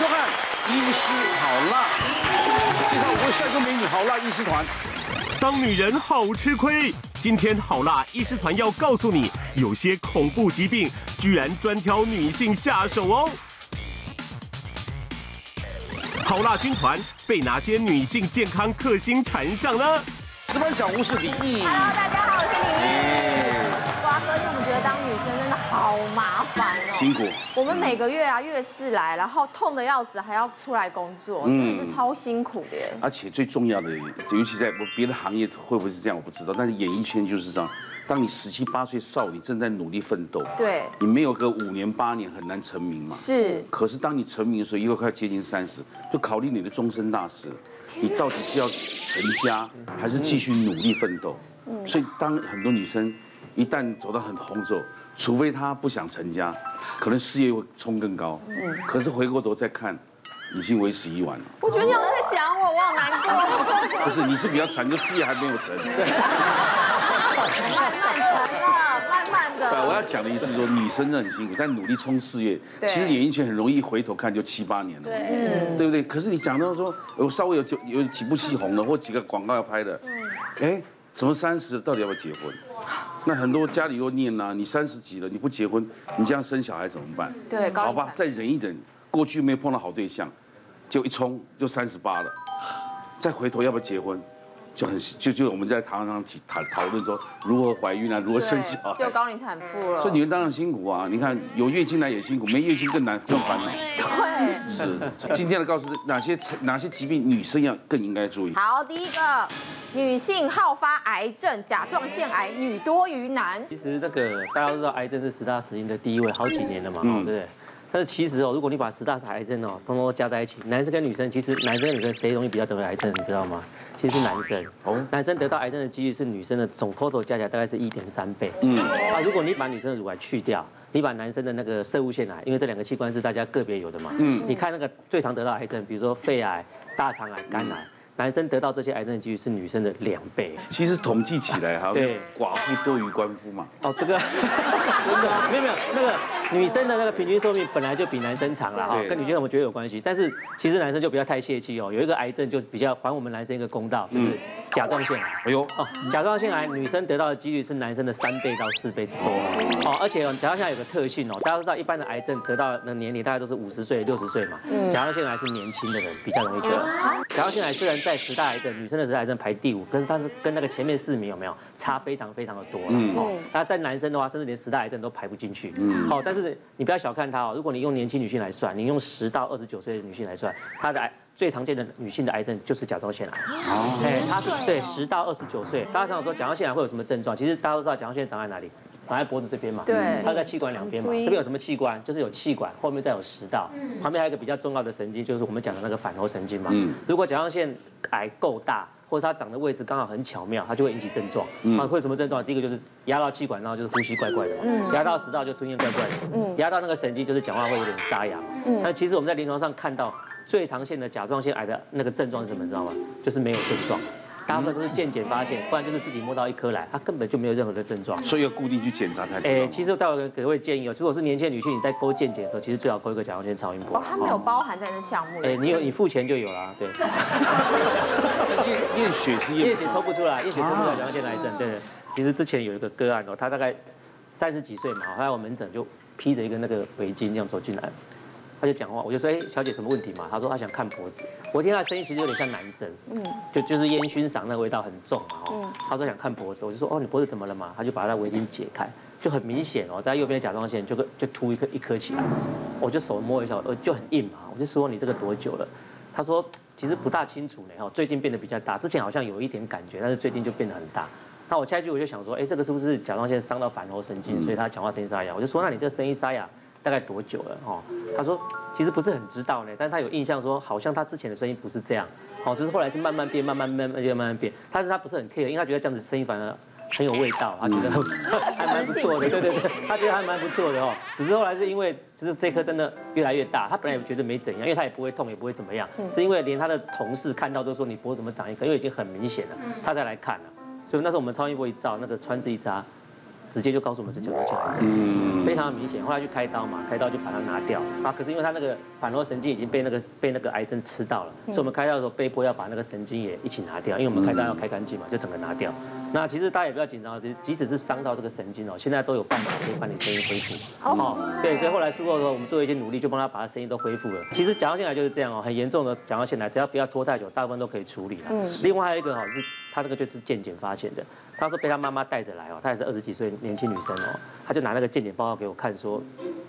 收看《医师好辣》，介绍五位帅哥美女好辣医师团。当女人好吃亏，今天好辣医师团要告诉你，有些恐怖疾病居然专挑女性下手哦。好辣军团被哪些女性健康克星缠上呢？值班小吴是李毅。Hello，大家辛苦。我们每个月啊月事来，然后痛的要死，还要出来工作，真的是超辛苦的耶。而且最重要的，尤其在我别的行业会不会是这样，我不知道。但是演艺圈就是这样，当你十七八岁少女正在努力奋斗，对，你没有个五年八年很难成名嘛。是可是当你成名的时候，因为快接近三十，就考虑你的终身大事，你到底是要成家，还是继续努力奋斗？所以当很多女生一旦走到很红之后，除非他不想成家，可能事业会冲更高。嗯可是回过头再看，已经为时已晚了。我觉得你好像在讲我，我好难过。不是，你是比较惨，就事业还没有成。慢慢成了，慢慢对，我。要讲的意思是说，女生真的很辛苦，但努力冲事业，其实演艺圈很容易回头看就七八年了，嗯，对不对？可是你讲到说，我稍微有就有几部戏红了，或几个广告要拍的，哎，怎么三十到底要不要结婚？那很多家里又念呐、你三十几了你不结婚，你这样生小孩怎么办？对，高好吧，再忍一忍，过去没有碰到好对象，就一冲就三十八了，再回头要不要结婚，就很就就我们在常常提讨讨论说如何怀孕啊，如何生小孩，就。高龄产妇了。所以女人当然辛苦啊！你看有月经来也辛苦，没月经更难更烦恼。对。是，今天来告诉你哪些哪些疾病女生要更应该注意。好，第一个，女性好发癌症，甲状腺癌女多于男。其实那个大家都知道，癌症是十大死因的第一位，好几年了嘛，哦，对不对？但是其实哦，如果你把十大癌症哦，通通都加在一起，男生跟女生，其实男生跟女生谁容易比较得癌症，你知道吗？其实是男生。哦男生得到癌症的几率是女生的总 total 加起来大概是一点三倍。嗯。啊，如果你把女生的乳癌去掉，你把男生的那个射物腺癌，因为这两个器官是大家个别有的嘛。嗯。你看那个最常得到癌症，比如说肺癌、大肠癌、肝癌，男生得到这些癌症的几率是女生的两倍。其实统计起来，哈对寡妇多于官夫嘛。哦，这个 真的没有没有，那个女生的那个平均寿命本来就比男生长了哈，跟女生我们觉得有关系。但是其实男生就不要太泄气哦，有一个癌症就比较还我们男生一个公道，就是甲状腺癌。哎呦，哦，甲状腺癌女生得到的几率是男生的三倍到四倍之多。哦，而且哦，甲状腺癌有个特性哦，大家都知道一般的癌症得到的年龄大概都是五十岁、六十岁嘛，甲状腺癌是年轻的人比较容易得。甲状腺癌虽然在十大癌症，女生的十大癌症排第五，可是它是跟那个前面四名有没有差非常非常的多了哦。那在男生的话，甚至连十大癌症都排不进去。好，但是你不要小看它哦，如果你用年轻女性来算，你用十到二十九岁的女性来算，她的癌最常见的女性的癌症就是甲状腺癌。哎，它是对十到二十九岁，大家常常说甲状腺癌会有什么症状？其实大家都知道甲状腺长在哪里，长在脖子这边嘛，对它在气管两边嘛，这边有什么器官？就是有气管，后面再有食道，旁边还有一个比较重要的神经，就是我们讲的那个反喉神经嘛。如果甲状腺癌够大，或者它长的位置刚好很巧妙，它就会引起症状。啊，会有什么症状？第一个就是压到气管，然后就是呼吸怪怪的嘛；压到食道就吞咽怪怪的；压到那个神经就是讲话会有点沙哑嘛。那其实我们在临床上看到最常见的甲状腺癌的那个症状是什么？你知道吗？就是没有症状。大部分都是健检发现，不然就是自己摸到一颗来，它根本就没有任何的症状。所以要固定去检查才知哎，道。其实待会给各位建议哦，如果是年轻的女性，你在勾健检的时候，其实最好勾一个甲状腺超音波。哦，它没有包含在这项目里。哎，你有你付钱就有啦，对。验验血是验验血抽不出来，验血抽不出来甲状腺癌症。对，其实之前有一个个案哦，他大概三十几岁嘛，他来我门诊就披着一个那个围巾这样走进来，他就讲话，我就说，哎，小姐什么问题嘛？他说他想看脖子，我听他的声音其实有点像男生，嗯，就就是烟熏嗓那个味道很重嘛，哦，他说想看脖子，我就说，哦，你脖子怎么了嘛？他就把他的围巾解开，就很明显哦，在右边的甲状腺就就凸一颗一颗起来，我就手摸一下，呃，就很硬嘛，我就说你这个多久了？他说其实不大清楚呢，哈，最近变得比较大，之前好像有一点感觉，但是最近就变得很大。那我下一句我就想说，哎，这个是不是甲状腺伤到反喉神经，所以他讲话声音沙哑？我就说，那你这个声音沙哑大概多久了？哦，他说其实不是很知道呢，但是他有印象说，好像他之前的声音不是这样，哦，就是后来是慢慢变，慢慢慢慢慢慢变，但是他不是很 care，因为他觉得这样子声音反而很有味道，他觉得还蛮不错的，对对对，他觉得还蛮不错的哦。只是后来是因为就是这颗真的越来越大，他本来也觉得没怎样，因为他也不会痛，也不会怎么样，是因为连他的同事看到都说你脖子怎么长一颗，因为已经很明显了，他才来看了。所以那时候我们超音波一照，那个穿刺一扎，直接就告诉我们是甲状腺癌症，非常的明显。后来去开刀嘛，开刀就把它拿掉啊。可是因为他那个反罗神经已经被那个被那个癌症吃到了，所以我们开刀的时候被迫要把那个神经也一起拿掉，因为我们开刀要开干净嘛，就整个拿掉。那其实大家也不要紧张，即即使是伤到这个神经哦，现在都有办法可以帮你声音恢复。哦，对，所以后来术后的时候，我们做一些努力，就帮他把他声音都恢复了。其实甲状腺癌就是这样哦，很严重的甲状腺癌，只要不要拖太久，大部分都可以处理了。嗯。另外还有一个哈是，他那个就是健检发现的。他说被他妈妈带着来哦，她也是二十几岁年轻女生哦，他就拿那个健检报告给我看说，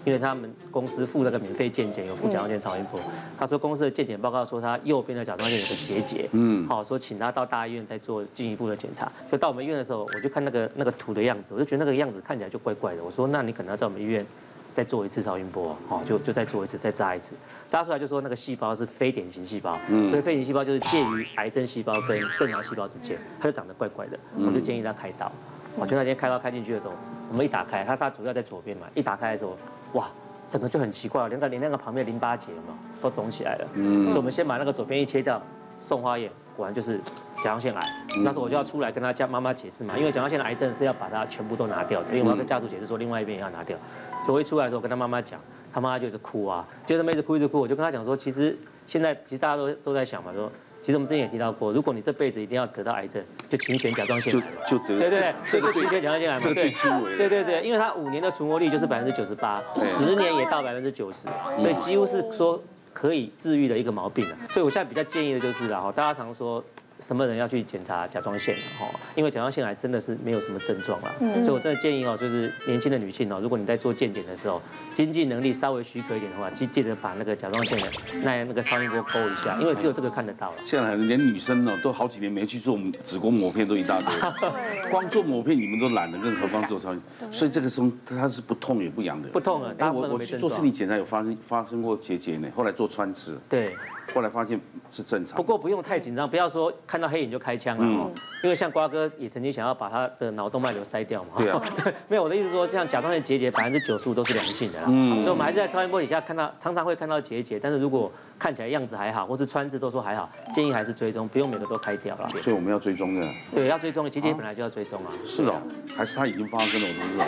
因为他们公司付那个免费健检有付甲状腺超音波，他说公司的健检报告说他右边的甲状腺有个结节，嗯，好说请他到大医院再做进一步的检查。就到我们医院的时候，我就看那个那个图的样子，我就觉得那个样子看起来就怪怪的。我说那你可能要在我们医院。再做一次超音波，哦，就就再做一次，再扎一次，扎出来就说那个细胞是非典型细胞，嗯所以非典型细胞就是介于癌症细胞跟正常细胞之间，它就长得怪怪的，我就建议他开刀。我就那天开刀开进去的时候，我们一打开，它它主要在左边嘛，一打开的时候，哇，整个就很奇怪，连个连那个旁边淋巴结嘛都肿起来了，嗯所以我们先把那个左边一切掉，送化验，果然就是甲状腺癌。那时候我就要出来跟他家妈妈解释嘛，因为甲状腺的癌症是要把它全部都拿掉的，因为我要跟家属解释说另外一边也要拿掉。所以我一出来的时候，跟他妈妈讲，他妈妈就是哭啊，就这么一直哭一直哭。我就跟他讲说，其实现在其实大家都都在想嘛，说其实我们之前也提到过，如果你这辈子一定要得到癌症，就勤选甲状腺癌。就就对对对，这个勤选甲状腺癌嘛，最轻微。对对对，因为它五年的存活率就是百分之九十八，十年也到百分之九十，所以几乎是说可以治愈的一个毛病了。所以我现在比较建议的就是然后大家常说。什么人要去检查甲状腺哈？因为甲状腺癌真的是没有什么症状啦，所以我真的建议哦，就是年轻的女性哦，如果你在做健检的时候，经济能力稍微许可一点的话，记记得把那个甲状腺的那那个超音波勾一下，因为只有这个看得到了。现在连女生呢，都好几年没去做子宫膜片都一大堆，光做膜片你们都懒得，更何况做超音？所以这个时候它是不痛也不痒的。不痛啊，我我去做身体检查有发生发生过结节呢，后来做穿刺。对。后来发现是正常，不过不用太紧张，不要说看到黑影就开枪了哦。因为像瓜哥也曾经想要把他的脑动脉瘤塞掉嘛。对啊。没有我的意思说，像甲状腺结节百分之九十五都是良性的啦。嗯。所以我们还是在超音波底下看到，常常会看到结节，但是如果看起来样子还好，或是穿刺都说还好，建议还是追踪，不用每个都开掉了。所以我们要追踪的。对，要追踪的结节本来就要追踪啊。是哦，还是他已经发生了，我不知道。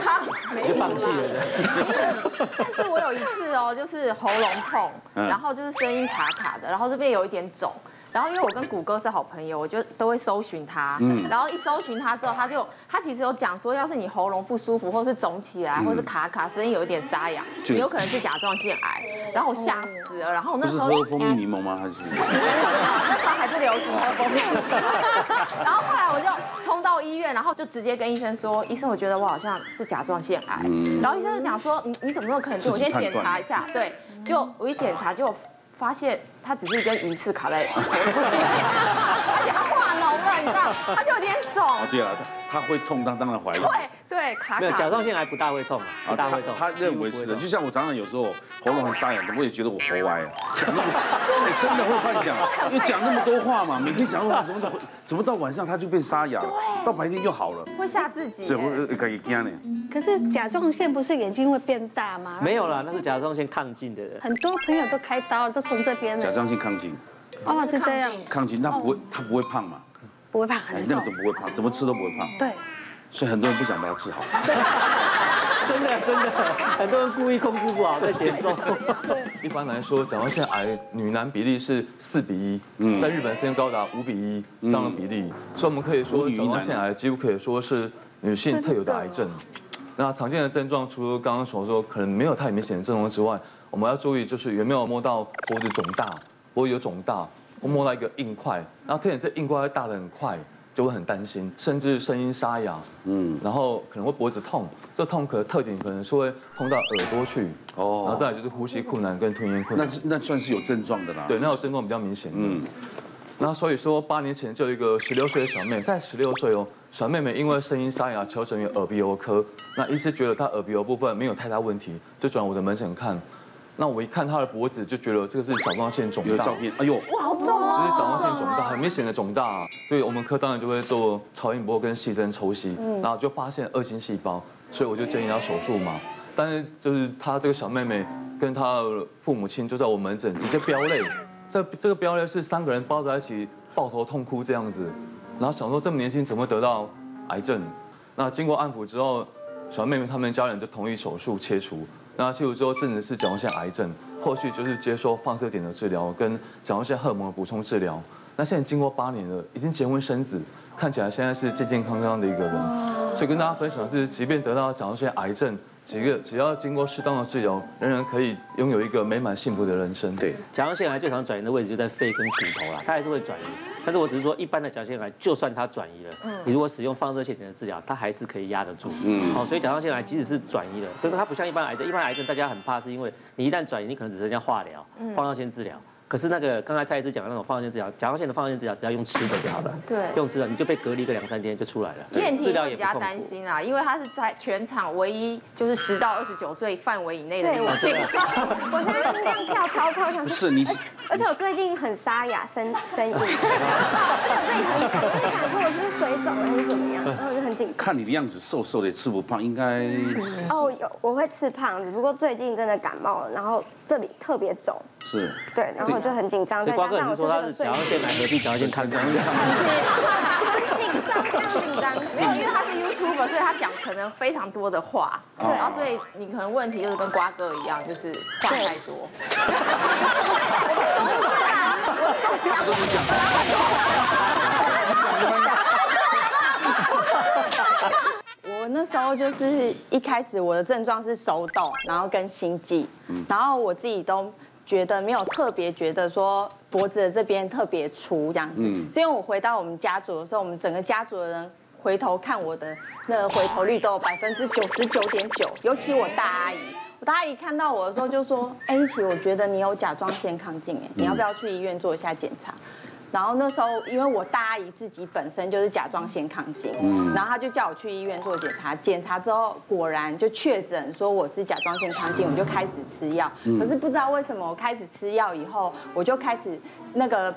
就放弃了。但是我有一次哦，就是喉咙痛，然后就是声音卡卡的，然后这边有一点肿。然后因为我跟谷歌是好朋友，我就都会搜寻他。嗯。然后一搜寻他之后，他就他其实有讲说，要是你喉咙不舒服，或是肿起来，或是卡卡，声音有一点沙哑，有可能是甲状腺癌。然后我吓死了。然后我那时候喝蜂蜜柠檬吗？还是？那时候还不流行喝蜂蜜。然后后来我就冲到医院，然后就直接跟医生说：“医生，我觉得我好像是甲状腺癌。”然后医生就讲说：“你你怎么那么肯定？我先检查一下。”对，就我一检查就。发现它只是一根鱼刺卡在，而且它化脓了，你知道，它就有点肿。对啊，它会痛，当当然怀疑。对，卡卡。没有甲状腺癌不大会痛啊，不大会痛。他认为是的，就像我常常有时候喉咙很沙哑，我也觉得我喉歪了。讲那么，真的会幻想，因为讲那么多话嘛，每天讲话怎么怎怎么到晚上他就变沙哑，到白天又好了，会吓自己。怎么可以惊呢？可是甲状腺不是眼睛会变大吗？没有啦，那是甲状腺亢进的人。很多朋友都开刀，就从这边。甲状腺亢进。哦，是这样。亢进，他不会，他不会胖嘛？不会胖，还是那个都不会胖，怎么吃都不会胖。对。所以很多人不想把它治好。真的真的，很多人故意控制不好在减重。一般来说，甲状腺癌女男比例是四比一，嗯，在日本甚至高达五比一这样的比例，所以我们可以说甲状腺癌几乎可以说是女性特有的癌症。那常见的症状，除了刚刚所说可能没有太明显的症状之外，我们要注意就是有没有摸到脖子肿大，脖子有肿大，或摸到一个硬块，然后特点这硬块会大的很快。就会很担心，甚至声音沙哑，嗯，然后可能会脖子痛，这痛可能特点可能是会碰到耳朵去，哦，然后再来就是呼吸困难跟吞咽困难，那那算是有症状的啦，对，那有症状比较明显，嗯，那所以说八年前就有一个十六岁的小妹，在十六岁哦，小妹妹因为声音沙哑，求诊于耳鼻喉科，那医师觉得她耳鼻喉部分没有太大问题，就转我的门诊看。那我一看他的脖子，就觉得这个是甲状腺肿大。照片，哎呦，哇，好肿啊！就是甲状腺肿大，很明显的肿大。所以我们科当然就会做超音波跟细针抽吸，然后就发现恶性细胞，所以我就建议要手术嘛。但是就是他这个小妹妹跟她的父母亲就在我门诊直接飙泪，这这个飙泪是三个人抱在一起抱头痛哭这样子，然后想说这么年轻怎么会得到癌症？那经过安抚之后。小妹妹他们家人就同意手术切除。那切除之后，证实是甲状腺癌症，后续就是接受放射点的治疗跟甲状腺荷尔蒙的补充治疗。那现在经过八年了，已经结婚生子，看起来现在是健健康康的一个人。所以跟大家分享的是，即便得到甲状腺癌症，几个只要经过适当的治疗，仍然可以拥有一个美满幸福的人生。对，甲状腺癌最常转移的位置就在肺跟骨头啦，它还是会转移。但是我只是说，一般的甲状腺癌，就算它转移了，你如果使用放射线的治疗，它还是可以压得住。嗯，好，所以甲状腺癌即使是转移了，但是它不像一般癌症，一般癌症大家很怕，是因为你一旦转移，你可能只剩下化疗、放射线治疗。可是那个刚才蔡医师讲的那种放射线治疗，甲状腺的放射线治疗只要用吃的就好了。对用吃的你就被隔离个两三天就出来了。燕婷比较担心啊，因为她是在全场唯一就是十到二十九岁范围以内的，我女性。我真的是量跳超高，想说，不是你而且我最近很沙哑，声声音，我自己很，我就想说我是不是水肿了还是怎么样，然后我就很紧张。看你的样子瘦瘦的，也吃不胖，应该哦，有我会吃胖，只不过最近真的感冒了，然后这里特别肿，是。对，然后我就很紧张，再所以瓜哥加上我是你是说他是这个睡眠甲状腺癌合并甲状腺亢进，很 紧张，非常紧张，没有，因为他是 YouTuber，所以他讲可能非常多的话，对。然后所以你可能问题就是跟瓜哥一样，就是话太多。都是讲。候就是一开始我的症状是手抖，然后跟心悸，然后我自己都觉得没有特别觉得说脖子的这边特别粗这样子，是因为我回到我们家族的时候，我们整个家族的人回头看我的那个回头率都有百分之九十九点九，尤其我大阿姨。我大阿姨看到我的时候就说：“哎，一起，我觉得你有甲状腺亢进，哎，你要不要去医院做一下检查？”然后那时候，因为我大阿姨自己本身就是甲状腺亢进，然后她就叫我去医院做检查，检查之后果然就确诊说我是甲状腺亢进，我就开始吃药。可是不知道为什么我开始吃药以后，我就开始那个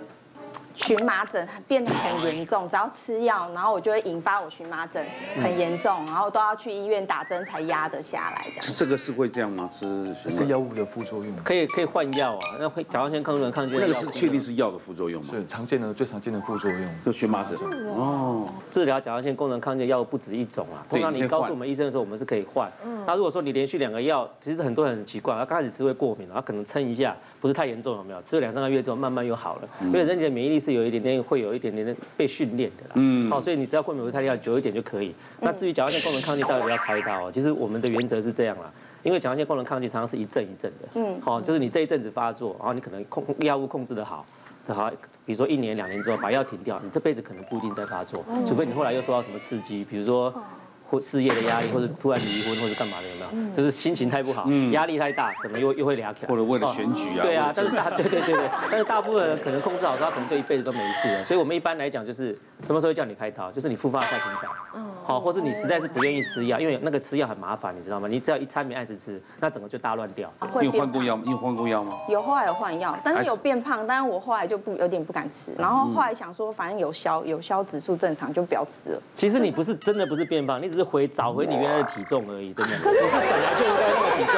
荨麻疹变得很严重，只要吃药，然后我就会引发我荨麻疹很严重，然后都要去医院打针才压得下来这样。这个是会这样吗？吃是药物的副作用，可以可以换药啊，那会甲状腺亢进抗进那个是确定是药的副作用吗？是常见的最常见的副作用。就荨麻疹。哦，治疗甲状腺功能亢进的药物不止一种啊。通常你告诉我们医生的时候，我们是可以换。那如果说你连续两个药，其实很多人很奇怪，他刚开始吃会过敏，他可能撑一下，不是太严重，有没有？吃了两三个月之后，慢慢又好了。因为人体的免疫力是有一点点会有一点点的被训练的啦。嗯。好，所以你只要过敏不太厉害久一点就可以。那至于甲状腺功能亢进到底要不要开刀哦？其实我们的原则是这样啦。因为甲状腺功能亢进常常是一阵一阵的，嗯，好，就是你这一阵子发作，然后你可能控药物控制的好，好，比如说一年两年之后把药停掉，你这辈子可能不一定再发作，除非你后来又受到什么刺激，比如说或事业的压力，或者突然离婚，或者干嘛的，有没有？就是心情太不好，压力太大，可能又又会俩起来，或者为了选举啊，对啊，但是大 对对对对，但是大部分人可能控制好，他可能这一辈子都没事了。所以我们一般来讲就是什么时候叫你开刀，就是你复发太频繁，嗯，好，或是你实在是不愿意吃药，因为那个吃药很麻烦，你知道吗？你只要一餐没按时吃，那整个就大乱掉。你有换过药吗？你有换过药吗？有后来有换药，但是有变胖，但是我后来就不有点不敢吃，然后后来想说反正有消有消指数正常就不要吃了。其实你不是真的不是变胖，你只是回找回你原来的体重而已，真的。可是本来就应该那个体重。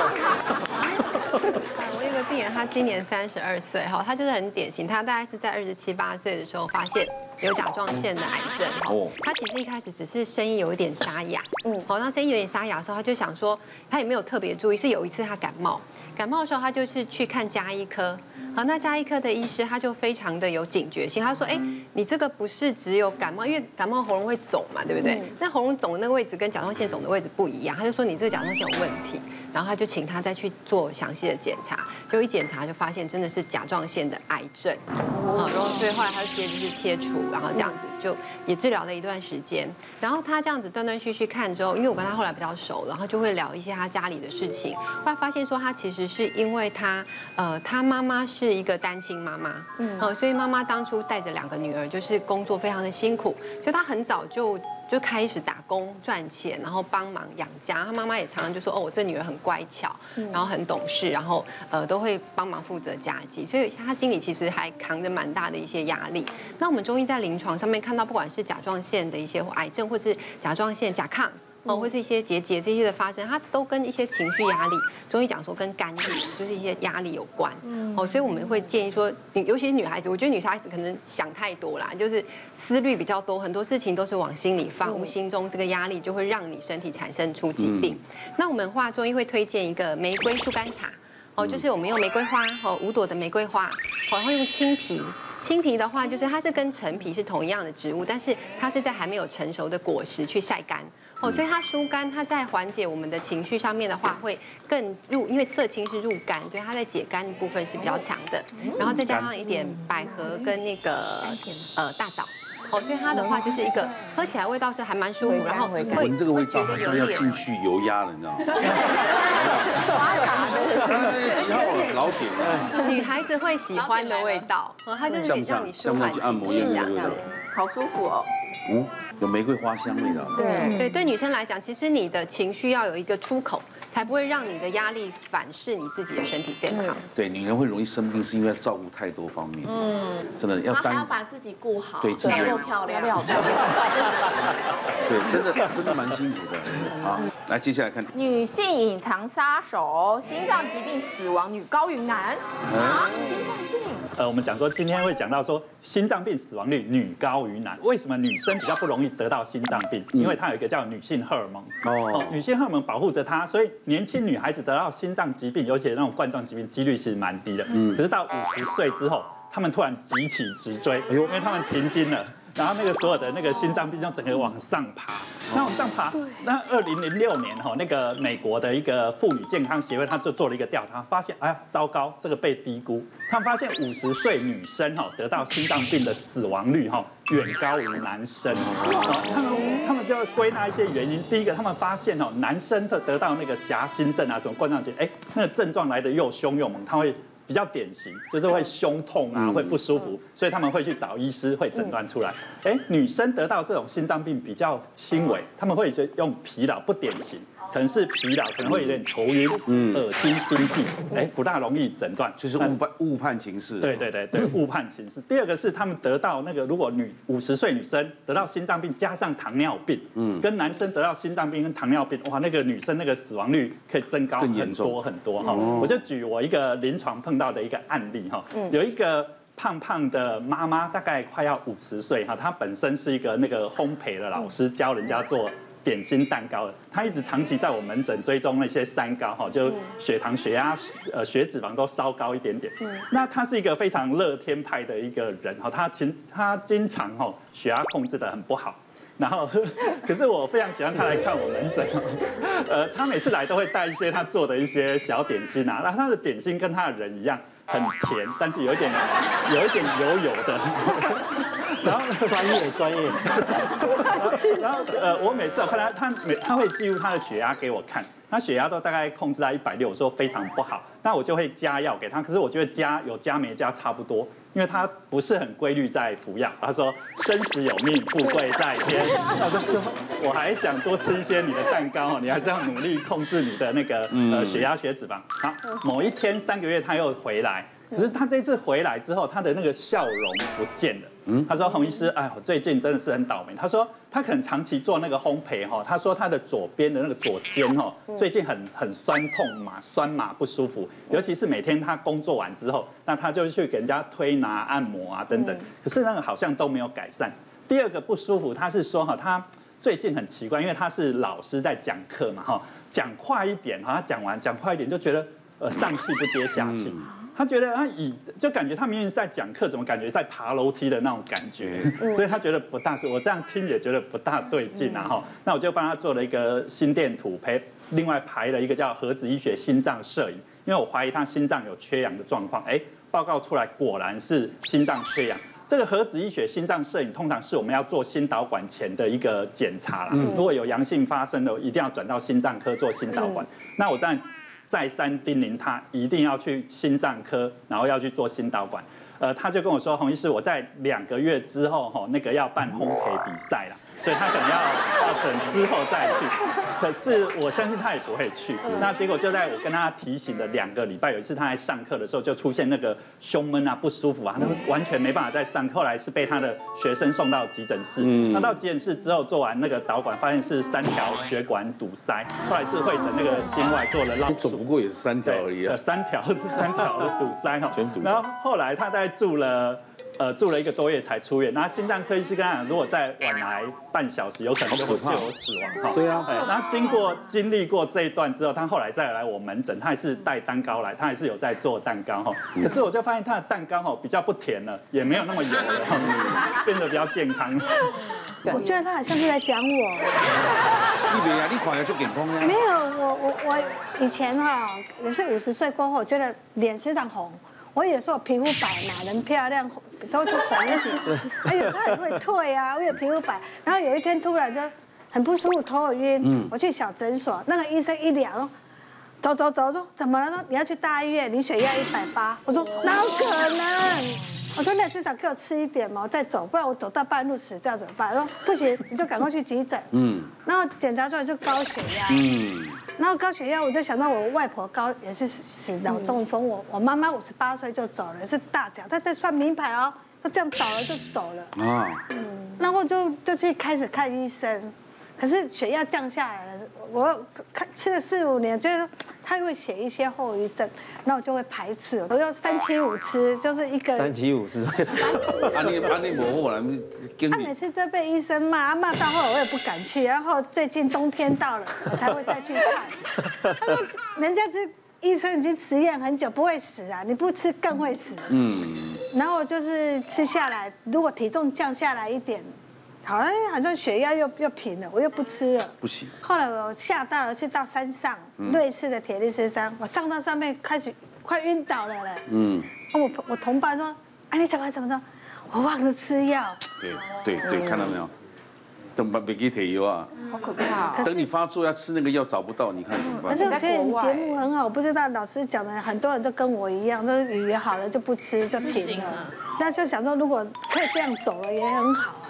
呃 我有个病人，他今年三十二岁哈，他就是很典型，他大概是在二十七八岁的时候发现有甲状腺的癌症。哦他其实一开始只是声音有一点沙哑，嗯，好，那声音有点沙哑的时候，他就想说，他也没有特别注意，是有一次他感冒，感冒的时候他就是去看加医科。好，那加医科的医师他就非常的有警觉性，他说：“哎，你这个不是只有感冒，因为感冒喉咙会肿嘛，对不对？那喉咙肿的那个位置跟甲状腺肿的位置不一样，他就说你这个甲状腺有问题，然后他就请他再去做详细的检查，就一检查就发现真的是甲状腺的癌症，好，然后所以后来他就直接就是切除，然后这样子就也治疗了一段时间，然后他这样子断断续续看之后，因为我跟他后来比较熟，然后就会聊一些他家里的事情，后来发现说他其实是因为他呃他妈妈是一个单亲妈妈，嗯，好，所以妈妈当初带着两个女儿，就是工作非常的辛苦，所以他很早就。就开始打工赚钱，然后帮忙养家。他妈妈也常常就说：“哦，我这女儿很乖巧，然后很懂事，然后呃都会帮忙负责家计。”所以他心里其实还扛着蛮大的一些压力。那我们中医在临床上面看到，不管是甲状腺的一些癌症，或是甲状腺甲亢。哦，或是一些结节这些的发生，它都跟一些情绪压力，中医讲说跟肝郁，就是一些压力有关。嗯哦，所以我们会建议说，尤其是女孩子，我觉得女孩子可能想太多啦，就是思虑比较多，很多事情都是往心里放，无形中这个压力就会让你身体产生出疾病。那我们话中医会推荐一个玫瑰树干茶，哦，就是我们用玫瑰花，哦，五朵的玫瑰花，好，然后用青皮。青皮的话，就是它是跟陈皮是同一样的植物，但是它是在还没有成熟的果实去晒干哦，所以它疏肝，它在缓解我们的情绪上面的话，会更入，因为色青是入肝，所以它在解肝的部分是比较强的。然后再加上一点百合跟那个呃大枣，哦，所以它的话就是一个喝起来味道是还蛮舒服，然后会闻这个味道觉得有点好像要进去油压了，你知道吗？女孩子会喜欢的味道，哦，它就是可以让你舒缓像不像去按摩一样？好舒服哦。嗯，有玫瑰花香味道。对，对，对女生来讲，其实你的情绪要有一个出口，才不会让你的压力反噬你自己的身体健康。对，女人会容易生病，是因为要照顾太多方面。嗯，真的要然后还要，把自己顾好，对自己又漂亮，对，真的真的蛮辛苦的。好，来接下来看，女性隐藏杀手，心脏疾病死亡女高于男。啊，心脏病。呃，我们讲说今天会讲到说心脏病死亡率女高于男，为什么女生比较不容易得到心脏病？因为它有一个叫女性荷尔蒙哦哦，女性荷尔蒙保护着她，所以年轻女孩子得到心脏疾病，尤其那种冠状疾病几率是蛮低的。嗯，可是到五十岁之后，她们突然急起直追，哎呦，因为她们停经了。然后那个所有的那个心脏病就整个往上爬，那往上爬。那二零零六年哈，那个美国的一个妇女健康协会，他就做了一个调查，发现哎呀糟糕，这个被低估。他们发现五十岁女生哈得到心脏病的死亡率哈远高于男生。哦他们他们就要归纳一些原因，第一个他们发现哦男生的得到那个狭心症啊什么冠状疾病，哎那个症状来的又凶又猛，他会。比较典型，就是会胸痛啊，会不舒服，所以他们会去找医师，会诊断出来。哎，女生得到这种心脏病比较轻微，他们会用疲劳，不典型，可能是疲劳，可能会有点头晕、恶心、心悸，哎，不大容易诊断，就是误判误判情势。对对对对，误判情势。第二个是他们得到那个，如果女五十岁女生得到心脏病加上糖尿病，嗯，跟男生得到心脏病跟糖尿病，哇，那个女生那个死亡率可以增高很多很多哈。我就举我一个临床碰到的一个案例哈，有一个。胖胖的妈妈大概快要五十岁哈，她本身是一个那个烘焙的老师，教人家做点心蛋糕的。他一直长期在我门诊追踪那些三高哈，就血糖、血压、呃血脂肪都稍高一点点。那他是一个非常乐天派的一个人哈，他经他经常哈血压控制的很不好。然后，可是我非常喜欢他来看我门诊哦。呃，他每次来都会带一些他做的一些小点心啊，那他的点心跟他的人一样，很甜，但是有一点有一点油油的。然后专业专业。然后呃，我每次我看他，他每他会记录他的血压给我看，他血压都大概控制在一百六，我说非常不好，那我就会加药给他。可是我觉得加有加没加差不多，因为他不是很规律在服药。他说生死有命，富贵在天。那就说我还想多吃一些你的蛋糕哦，你还是要努力控制你的那个呃血压血脂肪。好，某一天三个月他又回来。可是他这次回来之后，他的那个笑容不见了。他说：“洪医师，哎，我最近真的是很倒霉。”他说他可能长期做那个烘焙哈，他说他的左边的那个左肩哈，最近很很酸痛嘛，酸麻不舒服，尤其是每天他工作完之后，那他就去给人家推拿、按摩啊等等，可是那个好像都没有改善。第二个不舒服，他是说哈，他最近很奇怪，因为他是老师在讲课嘛哈，讲快一点哈，他讲完讲快一点就觉得呃上气不接下气。他觉得他以就感觉他明明是在讲课，怎么感觉在爬楼梯的那种感觉？所以他觉得不大是，我这样听也觉得不大对劲啊哈。那我就帮他做了一个心电图，陪另外排了一个叫核子医学心脏摄影，因为我怀疑他心脏有缺氧的状况。哎，报告出来果然是心脏缺氧。这个核子医学心脏摄影通常是我们要做心导管前的一个检查啦。如果有阳性发生的，一定要转到心脏科做心导管。那我当然。再三叮咛他一定要去心脏科，然后要去做心导管。呃，他就跟我说，洪医师，我在两个月之后吼，那个要办烘焙比赛了，所以他可能要要等之后再去。可是我相信他也不会去。那结果就在我跟他提醒的两个礼拜，有一次他在上课的时候就出现那个胸闷啊、不舒服啊，他完全没办法再上。后来是被他的学生送到急诊室。那到急诊室之后做完那个导管，发现是三条血管堵塞。后来是会诊那个心外做了绕总不过也是三条而已啊，三条三条的堵塞哈。然后后来他在住了。呃，住了一个多月才出院。那心脏科医师跟他讲，如果再晚来半小时，有可能就会就有死亡哈。对啊。那经过经历过这一段之后，他后来再来我门诊，他还是带蛋糕来，他还是有在做蛋糕哈。可是我就发现他的蛋糕哈比较不甜了，也没有那么油了，变得比较健康。我觉得他好像是在讲我。你没啊？你看了就健康呀。没有，我我我以前哈也是五十岁过后，觉得脸非常红。我也说我皮肤白嘛，人漂亮，都都红一点。哎呦，他也会退啊，我有皮肤白。然后有一天突然就很不舒服，头很晕。我去小诊所，那个医生一量，走走走，说怎么了？说你要去大医院，你血压一百八。我说哪有可能？我说那至少给我吃一点嘛，我再走，不然我走到半路死掉怎么办？他说不行，你就赶快去急诊。嗯。然后检查出来是高血压。嗯。然后高血压，我就想到我外婆高也是死脑中风，我我妈妈五十八岁就走了，是大条，她在算名牌哦，她这样倒了就走了。啊，嗯，然后就就去开始看医生，可是血压降下来了，我看吃了四五年，觉得它会写一些后遗症，那我就会排斥，我要三七五吃，就是一个三七五是。安利安利模糊了。他每次都被医生骂，骂到后来我也不敢去。然后最近冬天到了，我才会再去看。他说：“人家这医生已经实验很久，不会死啊，你不吃更会死。”嗯。然后就是吃下来，如果体重降下来一点，好像好像血压又又平了，我又不吃了。不行。后来我下到了，去到山上，瑞士的铁力士山，我上到上面开始快晕倒了嘞。嗯。我我同伴说：“啊，你怎么怎么着？”我忘了吃药。对对对，看到没有？等把别给铁油啊！好可怕。等你发作要吃那个药找不到，你看怎么办？可是我觉得你节目很好，我不知道老师讲的很多人都跟我一样，都是语言好了就不吃就停了。那就想说，如果可以这样走了也很好。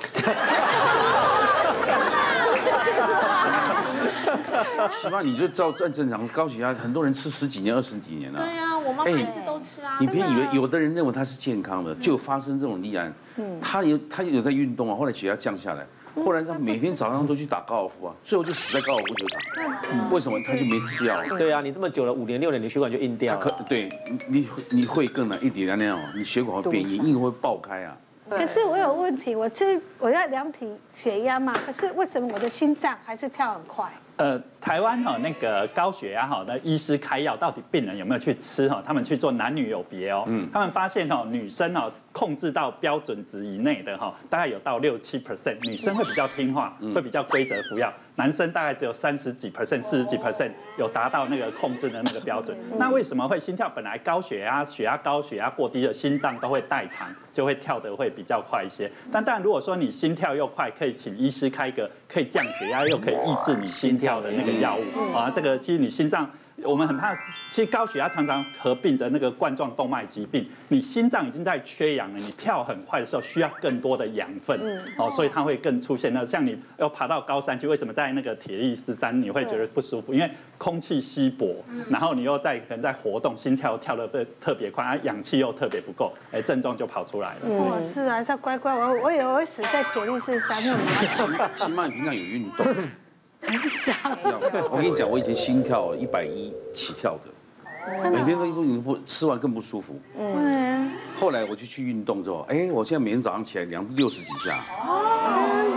起码你就照正正常高血压，很多人吃十几年、二十几年了。对呀，我妈妈一直都吃啊。你别以为有的人认为他是健康的，就发生这种例案。嗯。他有他有在运动啊，后来血压降下来，后来他每天早上都去打高尔夫啊，最后就死在高尔夫球场。为什么他就没吃药？对啊，你这么久了，五年六年，你血管就硬掉。可对，你你会更难一点那样，你血管会变硬，硬会爆开啊。可是我有问题，我吃我要量体血压嘛，可是为什么我的心脏还是跳很快？呃，台湾哈那个高血压哈，那医师开药到底病人有没有去吃哈？他们去做男女有别哦。嗯。他们发现哈，女生哈控制到标准值以内的哈，大概有到六七 percent，女生会比较听话，会比较规则服药。男生大概只有三十几 percent、四十几 percent 有达到那个控制的那个标准。那为什么会心跳本来高血压、血压高、血压过低的心脏都会代偿，就会跳得会比较快一些？但当然，如果说你心跳又快，可以请医师开个可以降血压又可以抑制你心跳的那个药物啊。这个其实你心脏。我们很怕，其实高血压常常合并着那个冠状动脉疾病。你心脏已经在缺氧了，你跳很快的时候需要更多的养分，哦，所以它会更出现。那像你要爬到高山去，为什么在那个铁力士山你会觉得不舒服？因为空气稀薄，然后你又在可能在活动，心跳跳的特别快，啊，氧气又特别不够，哎，症状就跑出来了。我是啊，像乖乖，我我以为会死在铁力士山那里。起码你平常有运动。很少。我跟你讲，我以前心跳一百一起跳的，每天都不不吃完更不舒服。嗯。后来我就去运动之后，哎，我现在每天早上起来量六十几下，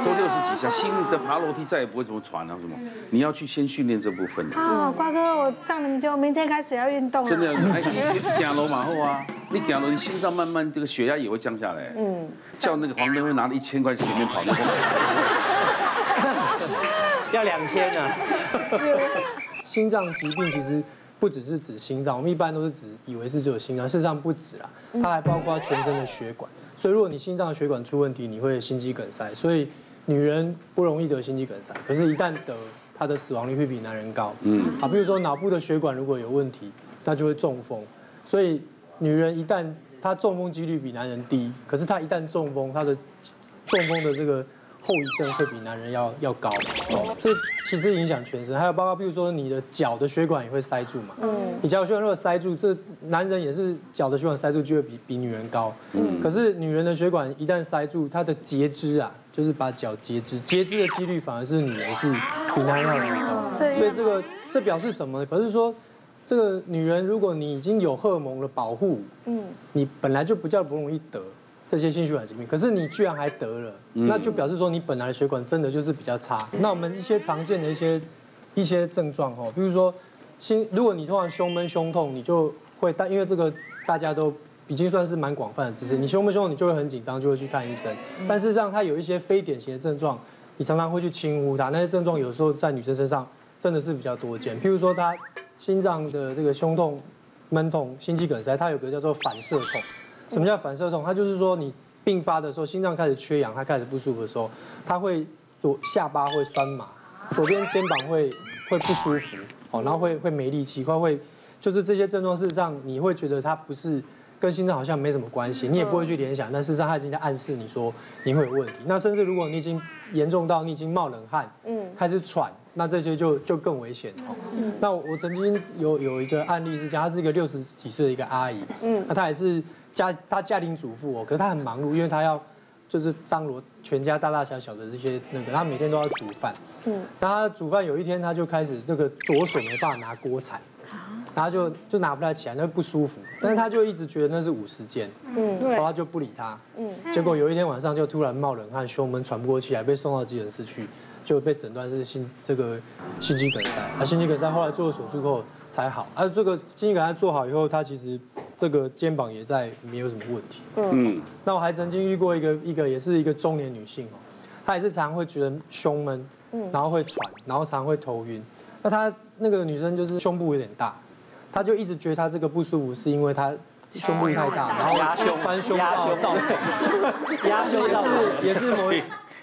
都六十几下，心的爬楼梯再也不会怎么喘了什么。你要去先训练这部分。哦，瓜哥，我上你就明天开始要运动。真的，哎，你走楼马后啊，你走楼，你心脏慢慢这个血压也会降下来。嗯。叫那个黄灯辉拿了一千块前面跑那个。要两千呢。心脏疾病其实不只是指心脏，我们一般都是指以为是只有心脏，事实上不止啊，它还包括全身的血管。所以如果你心脏的血管出问题，你会心肌梗塞。所以女人不容易得心肌梗塞，可是一旦得，她的死亡率会比男人高。嗯，啊，比如说脑部的血管如果有问题，那就会中风。所以女人一旦她中风几率比男人低，可是她一旦中风，她的中风的这个。后遗症会比男人要要高。哦，这其实影响全身，还有包括譬如说你的脚的血管也会塞住嘛。嗯。你脚血管如果塞住，这男人也是脚的血管塞住就会比比女人高。嗯。可是女人的血管一旦塞住，她的截肢啊，就是把脚截肢，截肢的几率反而是女人是比男人要高。所以这个这表示什么？呢？表示说。这个女人，如果你已经有荷尔蒙的保护，嗯，你本来就比较不容易得这些心血管疾病，可是你居然还得了，那就表示说你本来的血管真的就是比较差。那我们一些常见的一些一些症状哦，比如说心，如果你突然胸闷胸痛，你就会，但因为这个大家都已经算是蛮广泛的知识，你胸闷胸痛，你就会很紧张，就会去看医生。但事实上，它有一些非典型的症状，你常常会去轻忽它，那些症状有时候在女生身上真的是比较多见，譬如说她。心脏的这个胸痛、闷痛、心肌梗塞，它有个叫做反射痛。什么叫反射痛？它就是说你病发的时候，心脏开始缺氧，它开始不舒服的时候，它会左下巴会酸麻，左边肩膀会会不舒服，哦，然后会会没力气，会会就是这些症状，事实上你会觉得它不是跟心脏好像没什么关系，你也不会去联想，但事实上它已经在暗示你说你会有问题。那甚至如果你已经严重到你已经冒冷汗，嗯，开始喘。那这些就就更危险哦。那我曾经有有一个案例是讲，她是一个六十几岁的一个阿姨，嗯，那她也是家她家庭主妇哦，可是他很忙碌，因为他要就是张罗全家大大小小的这些那个，他每天都要煮饭，嗯，那他煮饭有一天他就开始那个左手没办法拿锅铲，然后就就拿不太起来，那不舒服，但是他就一直觉得那是五十肩，嗯，然后他就不理他，嗯，结果有一天晚上就突然冒冷汗、胸闷、喘不过气来，被送到急诊室去。就被诊断是心这个心肌梗塞，啊，心肌梗塞后来做了手术后才好，啊，这个心肌梗塞做好以后，他其实这个肩膀也在没有什么问题。嗯，那我还曾经遇过一个一个也是一个中年女性哦，她也是常会觉得胸闷，嗯，然后会喘，然后常会头晕。那她那个女生就是胸部有点大，她就一直觉得她这个不舒服是因为她胸部太大，然后压胸。穿胸罩造成，压胸造成，也是某。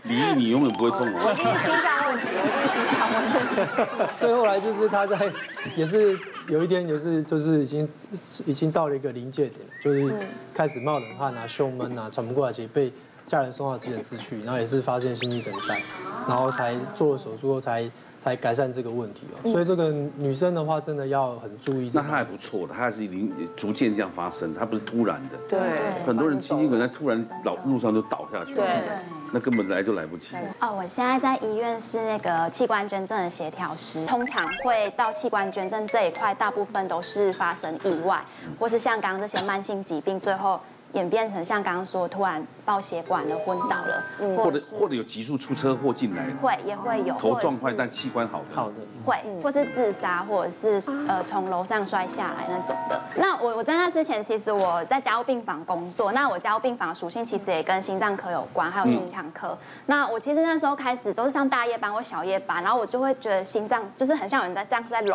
李毅，你永远不会痛我。一定是心脏问题，我一定是 所以后来就是他在，也是有一天也是就是已经已经到了一个临界点，就是开始冒冷汗啊、胸闷啊、喘不过来，气被家人送到急诊室去，然后也是发现心肌梗塞，然后才做了手术后才。才改善这个问题哦，所以这个女生的话，真的要很注意。那她还不错的，她还是已经逐渐这样发生，她不是突然的。对，很多人心肌梗塞突然老路上就倒下去了，对，那根本来都来不及。哦，我现在在医院是那个器官捐赠的协调师，通常会到器官捐赠这一块，大部分都是发生意外，或是像刚刚这些慢性疾病，最后。演变成像刚刚说，突然爆血管了，昏倒了，嗯或者或者有急速出车祸进来，会也会有头撞坏但器官好的，好的会，或是自杀，或者是呃从楼上摔下来那种的。那我我在那之前，其实我在加护病房工作，那我加护病房属性其实也跟心脏科有关，还有胸腔科。那我其实那时候开始都是上大夜班或小夜班，然后我就会觉得心脏就是很像有人在这样在揉。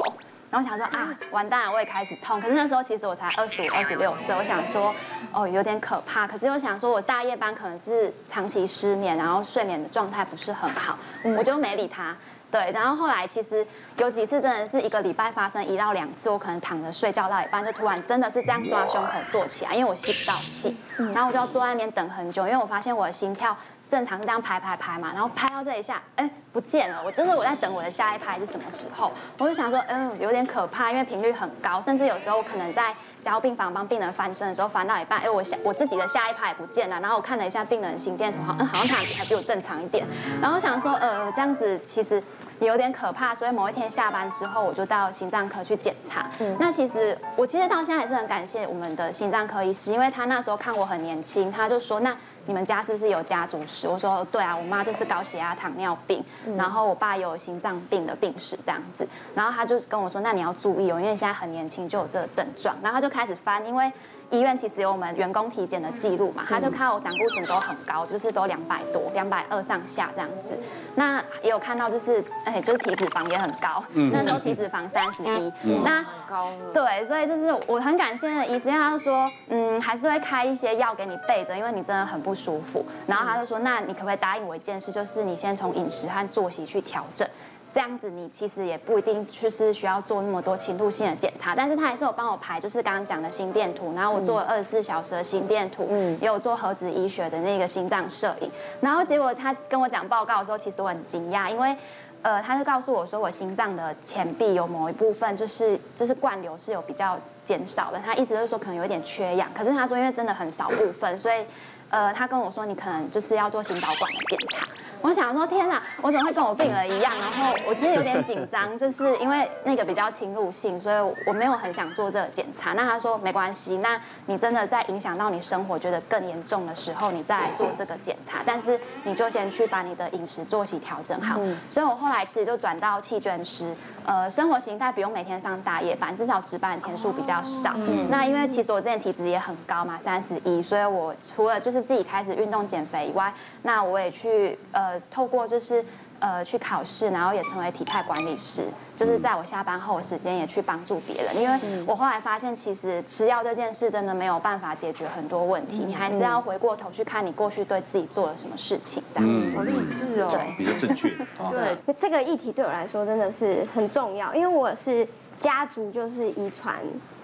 然后想说啊，完蛋了，我也开始痛。可是那时候其实我才二十五、二十六岁，我想说，哦，有点可怕。可是又想说，我大夜班可能是长期失眠，然后睡眠的状态不是很好，我就没理他。对，然后后来其实有几次真的是一个礼拜发生一到两次，我可能躺着睡觉到一半，就突然真的是这样抓胸口坐起来，因为我吸不到气，然后我就要坐在那边等很久，因为我发现我的心跳。正常是这样拍拍拍嘛，然后拍到这一下，哎，不见了。我真的我在等我的下一拍是什么时候？我就想说，嗯，有点可怕，因为频率很高，甚至有时候我可能在加护病房帮病人翻身的时候翻到一半，哎，我下我自己的下一拍也不见了。然后我看了一下病人心电图，好，嗯，好像他还比我正常一点。然后想说，呃，这样子其实也有点可怕。所以某一天下班之后，我就到心脏科去检查。嗯那其实我其实到现在还是很感谢我们的心脏科医师，因为他那时候看我很年轻，他就说那。你们家是不是有家族史？我说对啊，我妈就是高血压、糖尿病，然后我爸有心脏病的病史这样子。然后他就跟我说，那你要注意哦，因为现在很年轻就有这个症状。然后他就开始翻，因为。医院其实有我们员工体检的记录嘛，他就看我胆固醇都很高，就是都两百多，两百二上下这样子。那也有看到就是，哎，就是体脂肪也很高，那时候体脂肪三十一，那高对，所以就是我很感谢的医生，他就说，嗯，还是会开一些药给你备着，因为你真的很不舒服。然后他就说，那你可不可以答应我一件事，就是你先从饮食和作息去调整。这样子你其实也不一定就是需要做那么多侵入性的检查，但是他还是有帮我排，就是刚刚讲的心电图，然后我做了二十四小时的心电图，也有做核子医学的那个心脏摄影，然后结果他跟我讲报告的时候，其实我很惊讶，因为。呃，他就告诉我说，我心脏的前壁有某一部分就是就是灌流是有比较减少的，他意思就是说可能有一点缺氧，可是他说因为真的很少部分，所以。呃，他跟我说你可能就是要做心导管的检查。我想说天哪，我怎么会跟我病人一样？然后我其实有点紧张，就是因为那个比较侵入性，所以我没有很想做这个检查。那他说没关系，那你真的在影响到你生活觉得更严重的时候，你再来做这个检查。但是你就先去把你的饮食作息调整好。所以我后来其实就转到气捐师，呃，生活形态不用每天上大夜班，至少值班的天数比较少。那因为其实我之前体质也很高嘛，三十一，所以我除了就是自己开始运动减肥以外，那我也去呃透过就是呃去考试，然后也成为体态管理师，就是在我下班后时间也去帮助别人。因为我后来发现，其实吃药这件事真的没有办法解决很多问题，你还是要回过头去看你过去对自己做了什么事情，这样子。好励志哦，对，比较正确。对，这个议题对我来说真的是很重要，因为我是家族就是遗传。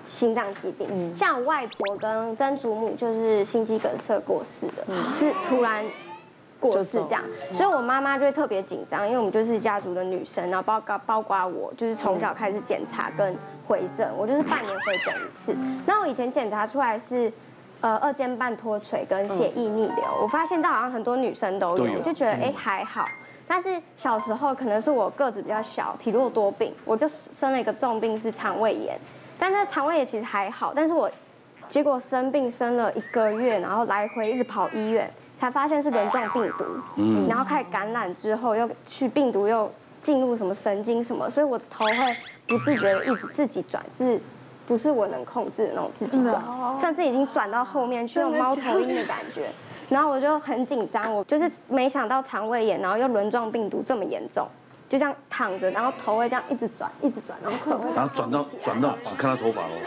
心脏疾病，像外婆跟曾祖母就是心肌梗塞过世的，是突然过世这样，所以我妈妈就会特别紧张，因为我们就是家族的女生，然后包括包括我，就是从小开始检查跟回诊，我就是半年回诊一次。那我以前检查出来是呃二尖瓣脱垂跟血液逆流，我发现到好像很多女生都有，就觉得哎还好。但是小时候可能是我个子比较小，体弱多病，我就生了一个重病是肠胃炎。但他肠胃也其实还好，但是我结果生病生了一个月，然后来回一直跑医院，才发现是轮状病毒，嗯，然后开始感染之后又去病毒又进入什么神经什么，所以我的头会不自觉的一直自己转，是不是我能控制的那种自己转，甚至已经转到后面去有猫头鹰的感觉，然后我就很紧张，我就是没想到肠胃炎，然后又轮状病毒这么严重。就这样躺着，然后头会这样一直转，一直转，然后手会然后转到转到只看到头发喽。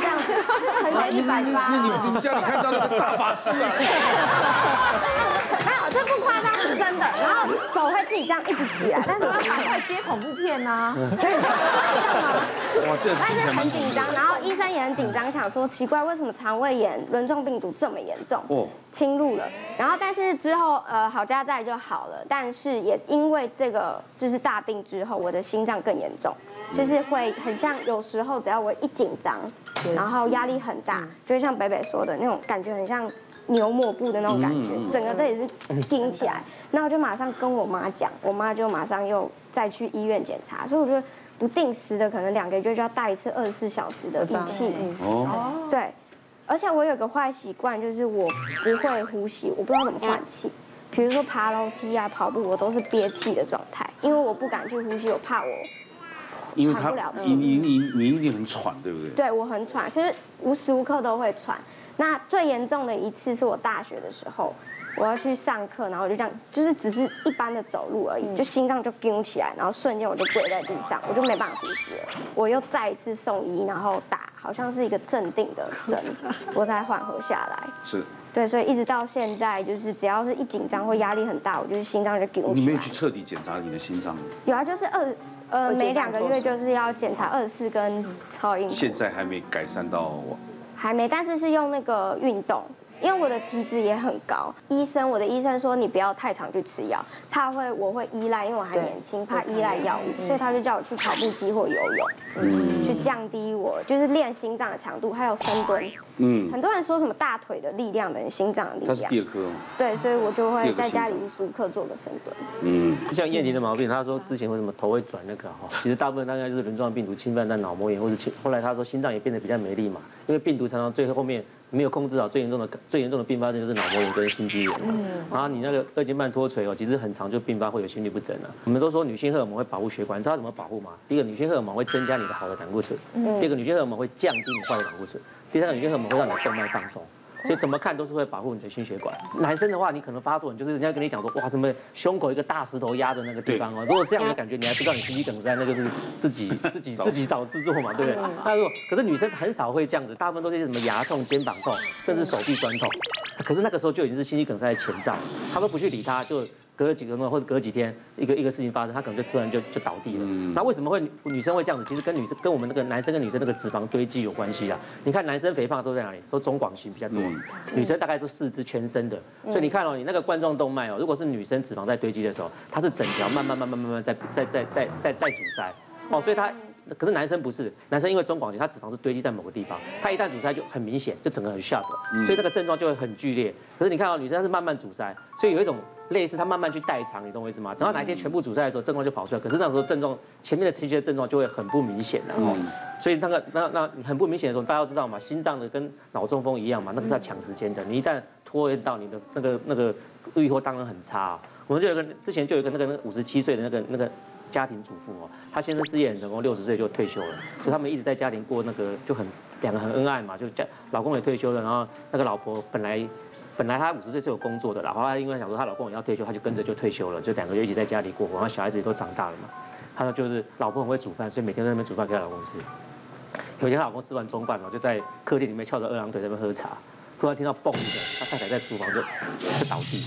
这样子，成千一百八。那你你们家里看到那个大法师啊？这不夸张，是真的。然后手会自己这样一直起来，但是我赶快接恐怖片呐。哇，这但是很紧张，然后医生也很紧张，想说奇怪，为什么肠胃炎轮状病毒这么严重？哦。侵入了，然后但是之后呃好加在就好了，但是也因为这个就是大病之后，我的心脏更严重，就是会很像有时候只要我一紧张，然后压力很大，就会像北北说的那种感觉，很像牛抹布的那种感觉，整个这里是顶起来，那我就马上跟我妈讲，我妈就马上又再去医院检查，所以我觉得不定时的可能两个月就要带一次二十四小时的仪器，哦，对。而且我有个坏习惯，就是我不会呼吸，我不知道怎么换气。比如说爬楼梯啊、跑步，我都是憋气的状态，因为我不敢去呼吸，我怕我喘不了气。你你你你一定很喘，对不对？对，我很喘，其实无时无刻都会喘。那最严重的一次是我大学的时候。我要去上课，然后我就这样，就是只是一般的走路而已，就心脏就惊起来，然后瞬间我就跪在地上，我就没办法呼吸了。我又再一次送医，然后打，好像是一个镇定的针，我才缓和下来。是。对，所以一直到现在，就是只要是一紧张或压力很大，我就是心脏就惊起来。你没有去彻底检查你的心脏吗？有啊，就是二呃每两个月就是要检查二十四根超音。现在还没改善到。还没，但是是用那个运动。因为我的体质也很高，医生，我的医生说你不要太常去吃药，怕会我会依赖，因为我还年轻，怕依赖药物，所以他就叫我去跑步机或游泳，嗯，去降低我就是练心脏的强度，还有深蹲，嗯，很多人说什么大腿的力量等于心脏的力量，他是第二颗，对，所以我就会在家里无时无刻做个深蹲，嗯，像燕婷的毛病，他说之前为什么头会转那个哈，其实大部分大概就是轮状病毒侵犯在脑膜炎，或者后来他说心脏也变得比较没力嘛，因为病毒常常最后面。没有控制好，最严重的最严重的并发症就是脑膜炎跟心肌炎。嗯，然后你那个二尖瓣脱垂哦，其实很长就并发会有心律不整了。我们都说女性荷尔蒙会保护血管，你知道怎么保护吗？第一个，女性荷尔蒙会增加你的好的胆固醇；第二个，女性荷尔蒙会降低你坏的胆固醇；第三个，女性荷尔蒙会让你的动脉放松。所以怎么看都是会保护你的心血管。男生的话，你可能发作，你就是人家跟你讲说，哇，什么胸口一个大石头压着那个地方哦。如果这样的感觉，你还不知道你心肌梗塞，那就是自己 自己自己找事做嘛，对不对？那如果可是女生很少会这样子，大部分都是什么牙痛、肩膀痛，甚至手臂酸痛。可是那个时候就已经是心肌梗塞的前兆，他都不去理他，就。隔几个钟或者隔几天，一个一个事情发生，他可能就突然就就倒地了。那为什么会女生会这样子？其实跟女生跟我们那个男生跟女生那个脂肪堆积有关系啊。你看男生肥胖都在哪里？都中广型比较多，女生大概都四肢全身的。所以你看哦，你那个冠状动脉哦，如果是女生脂肪在堆积的时候，它是整条慢慢慢慢慢慢在在在在在在阻塞哦，所以它。可是男生不是，男生因为中广型，他脂肪是堆积在某个地方，他一旦阻塞就很明显，就整个很 sharp，所以那个症状就会很剧烈。可是你看到女生是慢慢阻塞，所以有一种类似他慢慢去代偿，你懂我意思吗？等到哪一天全部阻塞的时候，症状就跑出来。可是那时候症状前面的前期的症状就会很不明显的哦。所以那个那那很不明显的时候，大家都知道嘛，心脏的跟脑中风一样嘛，那个是要抢时间的。你一旦拖延到你的那个那个预后当然很差。我们就有个之前就有一个那个那个五十七岁的那个那个。家庭主妇哦，她先生事业很成功，六十岁就退休了，所以他们一直在家庭过那个就很两个很恩爱嘛，就家老公也退休了，然后那个老婆本来本来她五十岁是有工作的，然后她因为想说她老公也要退休，她就跟着就退休了，就两个人一起在家里过活，然后小孩子也都长大了嘛。她说就是老婆很会煮饭，所以每天在那边煮饭给她老公吃。有一天她老公吃完中饭哦，就在客厅里面翘着二郎腿在那边喝茶。突然听到嘣一声，他太太在厨房就就倒地，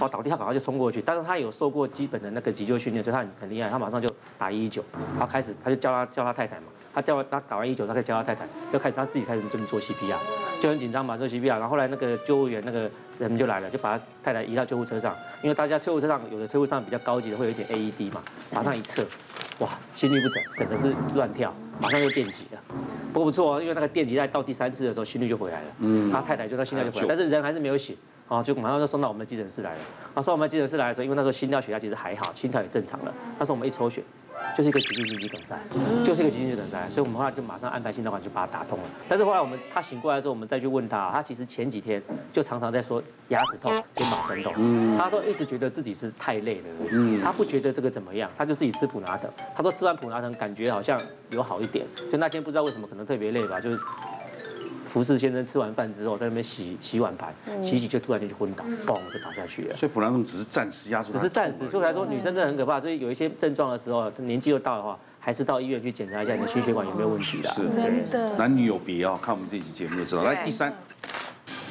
哦倒地，他赶快就冲过去，但是他有受过基本的那个急救训练，所以他很很厉害，他马上就打一一九，他开始他就叫他叫他太太嘛，他叫他打完一九，他可以叫他太太，就开始他自己开始这么做 CPR，就很紧张嘛做 CPR，然后后来那个救护员那个人就来了，就把他太太移到救护车上，因为大家救护车上有的车护上比较高级的会有一点 AED 嘛，马上一测。哇，心率不整，整个是乱跳，马上就电击了。不过不错哦，因为那个电击在到第三次的时候，心率就回来了。嗯，他太太就他心跳就回来，但是人还是没有醒，啊，就马上就送到我们的急诊室来了。啊，送我们急诊室来的时候，因为那时候心跳血压其实还好，心跳也正常了。那时候我们一抽血。就是一个急性心肌梗塞，就是一个急性心肌梗塞，所以我们后来就马上安排心导管去把它打通了。但是后来我们他醒过来之后，我们再去问他，他其实前几天就常常在说牙齿痛、肩膀酸痛，他说一直觉得自己是太累了，他不觉得这个怎么样，他就自己吃普拿疼。他说吃完普拿疼感觉好像有好一点，就那天不知道为什么可能特别累吧，就是。服侍先生吃完饭之后，在那边洗洗碗盘，洗洗就突然间就昏倒，嘣就倒下去了。所以普拉痛只是暂时压住，只是暂时。所以来说，女生真的很可怕。所以有一些症状的时候，年纪又大的话，还是到医院去检查一下你的心血管有没有问题的。是真的。男女有别啊，看我们这期节目就知道。来第三。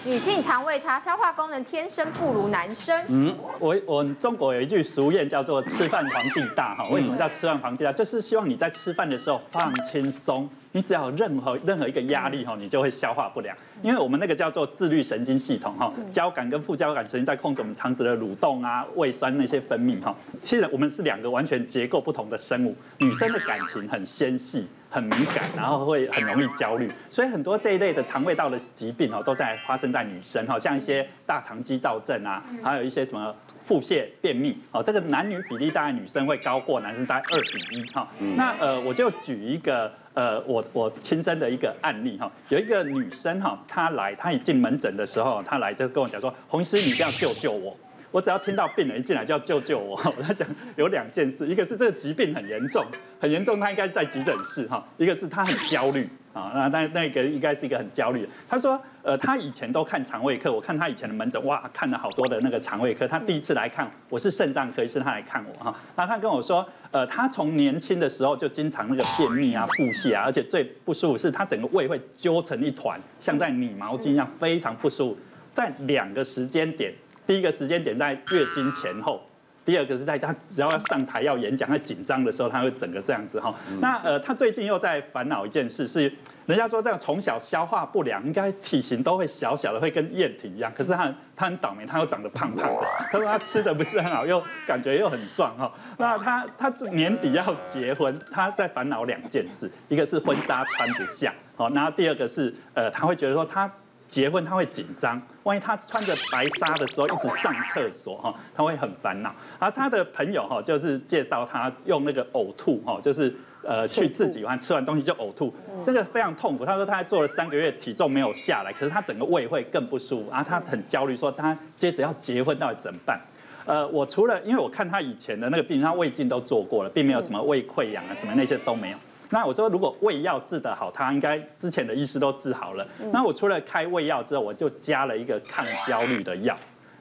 女性肠胃差，消化功能天生不如男生。嗯，我我中国有一句俗谚叫做“吃饭皇帝大”哈，为什么叫吃饭皇帝大？就是希望你在吃饭的时候放轻松，你只要有任何任何一个压力哈，你就会消化不良。因为我们那个叫做自律神经系统哈，交感跟副交感神经在控制我们肠子的蠕动啊、胃酸那些分泌哈。其实我们是两个完全结构不同的生物，女生的感情很纤细。很敏感，然后会很容易焦虑，所以很多这一类的肠胃道的疾病哦，都在发生在女生哈，像一些大肠肌躁症啊，还有一些什么腹泻、便秘哦，这个男女比例大概女生会高过男生大概二比一哈。那呃，我就举一个呃，我我亲身的一个案例哈，有一个女生哈，她来，她一进门诊的时候，她来就跟我讲说，洪医师，你一定要救救我。我只要听到病人一进来就要救救我，我在想有两件事，一个是这个疾病很严重，很严重，他应该在急诊室哈；一个是他很焦虑啊，那那那个应该是一个很焦虑。他说，呃，他以前都看肠胃科，我看他以前的门诊，哇，看了好多的那个肠胃科。他第一次来看，我是肾脏科医生，他来看我哈。那他跟我说，呃，他从年轻的时候就经常那个便秘啊、腹泻啊，而且最不舒服是他整个胃会揪成一团，像在拧毛巾一样，非常不舒服，在两个时间点。第一个时间点在月经前后，第二个是在他只要要上台要演讲，他紧张的时候，他会整个这样子哈。那呃，他最近又在烦恼一件事，是人家说这样从小消化不良，应该体型都会小小的，会跟燕婷一样。可是他他很倒霉，他又长得胖胖的。他说他吃的不是很好，又感觉又很壮哈。那他他年底要结婚，他在烦恼两件事，一个是婚纱穿不下，好，然后第二个是呃，他会觉得说他。结婚他会紧张，万一他穿着白纱的时候一直上厕所哈，他会很烦恼。而他的朋友哈，就是介绍他用那个呕吐哈，就是呃去自己完吃完东西就呕吐，这个非常痛苦。他说他做了三个月，体重没有下来，可是他整个胃会更不舒服，然后他很焦虑，说他接着要结婚到底怎么办？呃，我除了因为我看他以前的那个病，他胃镜都做过了，并没有什么胃溃疡啊什么那些都没有。那我说，如果胃药治得好，他应该之前的医师都治好了。那我除了开胃药之后，我就加了一个抗焦虑的药。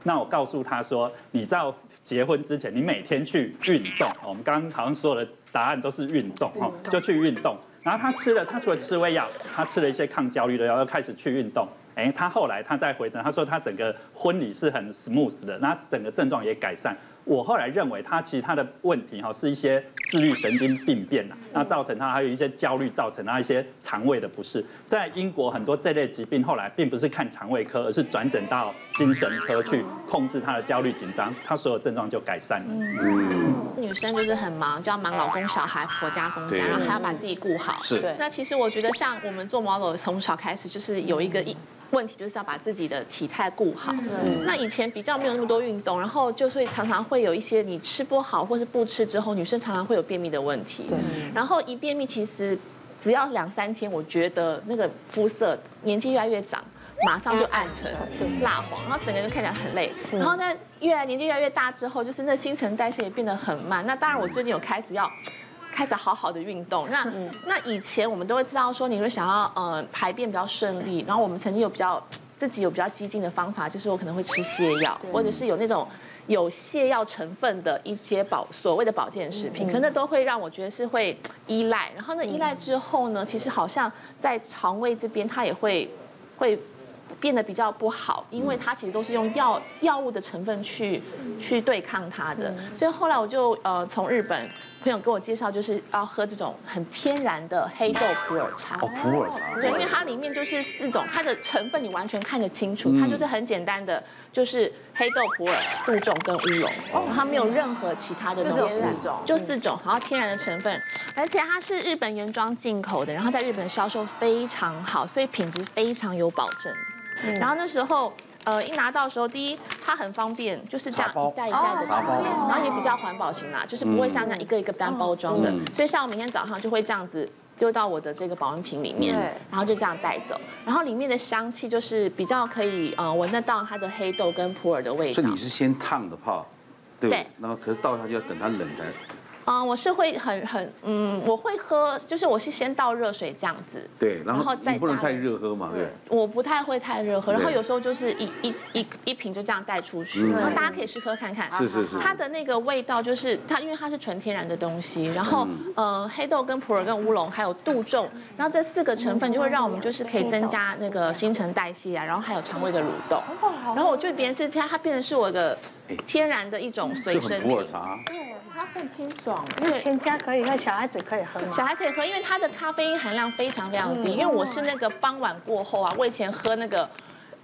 那我告诉他说，你在结婚之前，你每天去运动。我们刚刚好像所有的答案都是运动哦，就去运动。然后他吃了，他除了吃胃药，他吃了一些抗焦虑的药，又开始去运动。哎，他后来他再回诊，他说他整个婚礼是很 smooth 的，那整个症状也改善。我后来认为他其实他的问题哈是一些自律神经病变呐，那造成他还有一些焦虑，造成他一些肠胃的不适。在英国很多这类疾病后来并不是看肠胃科，而是转诊到精神科去控制他的焦虑紧张，他所有症状就改善了。嗯，女生就是很忙，就要忙老公、小孩、婆家、公家，然后还要把自己顾好。是。那其实我觉得像我们做 model 从小开始就是有一个一。问题就是要把自己的体态顾好。那以前比较没有那么多运动，然后就会常常会有一些你吃不好或是不吃之后，女生常常会有便秘的问题。然后一便秘，其实只要两三天，我觉得那个肤色年纪越来越长，马上就暗沉、蜡黄，然后整个人看起来很累。然后呢越来年纪越来越大之后，就是那新陈代谢也变得很慢。那当然，我最近有开始要。开始好好的运动，那那以前我们都会知道说，你如果想要呃排便比较顺利，然后我们曾经有比较自己有比较激进的方法，就是我可能会吃泻药，或者是有那种有泻药成分的一些保所谓的保健食品，可能都会让我觉得是会依赖。然后呢，依赖之后呢，其实好像在肠胃这边它也会会变得比较不好，因为它其实都是用药药物的成分去去对抗它的。所以后来我就呃从日本。朋友跟我介绍，就是要喝这种很天然的黑豆普洱茶。哦，普洱茶。对，因为它里面就是四种，它的成分你完全看得清楚，它就是很简单的，就是黑豆普洱、杜仲跟乌龙，它没有任何其他的东西，四种，就四种，然后天然的成分，而且它是日本原装进口的，然后在日本销售非常好，所以品质非常有保证。然后那时候。呃，一拿到的时候，第一它很方便，就是这样一袋一袋的茶包，然后也比较环保型啦，就是不会像那样一个一个单包装的。所以像我明天早上就会这样子丢到我的这个保温瓶里面，然后就这样带走。然后里面的香气就是比较可以呃闻得到它的黑豆跟普洱的味道。所以你是先烫的泡，对，然后可是倒下去要等它冷才。嗯，我是会很很嗯，我会喝，就是我是先倒热水这样子，对，然后再不能太热喝嘛，对。我不太会太热喝，然后有时候就是一一一一瓶就这样带出去，然后大家可以试喝看看。是是是。它的那个味道就是它，因为它是纯天然的东西，然后呃黑豆跟普洱跟乌龙还有杜仲，然后这四个成分就会让我们就是可以增加那个新陈代谢啊，然后还有肠胃的蠕动。然后我就别人是它它变成是我的天然的一种随身普洱茶。它算清爽，那全家可以，那小孩子可以喝吗？小孩可以喝，因为它的咖啡因含量非常非常低。因为我是那个傍晚过后啊，我以前喝那个。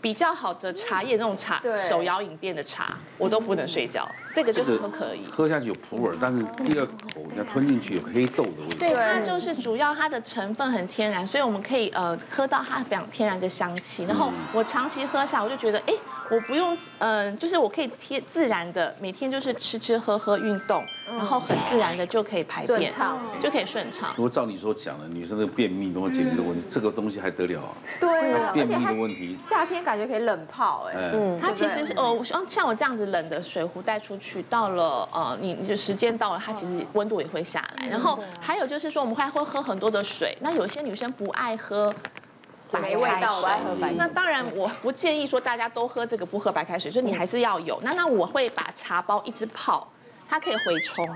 比较好的茶叶那种茶，手摇饮店的茶，我都不能睡觉。这个就是都可以喝下去有普洱，但是第二口要吞进去有黑豆的味道。对，它就是主要它的成分很天然，所以我们可以呃喝到它非常天然的香气。然后我长期喝下，我就觉得哎，我不用嗯，就是我可以贴自然的每天就是吃吃喝喝运动，然后很自然的就可以排便，就可以顺畅。如果照你所讲的，女生的便秘都会解决的问题，这个东西还得了啊？对啊，便秘的问题，夏天感觉可以冷泡哎，嗯，它其实是呃，像像我这样子冷的水壶带出去，到了呃，你你的时间到了，它其实温度也会下来。然后还有就是说，我们还会喝很多的水。那有些女生不爱喝白味道，我爱喝白。那当然，我不建议说大家都喝这个，不喝白开水，所以你还是要有。那那我会把茶包一直泡。它可以回冲，